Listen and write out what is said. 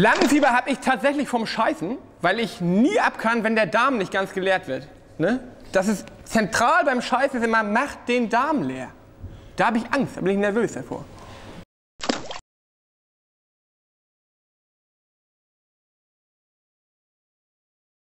Lampenfieber habe ich tatsächlich vom Scheißen, weil ich nie ab kann, wenn der Darm nicht ganz geleert wird. Ne? Das ist zentral beim Scheißen ist immer, macht den Darm leer. Da habe ich Angst, da bin ich nervös davor.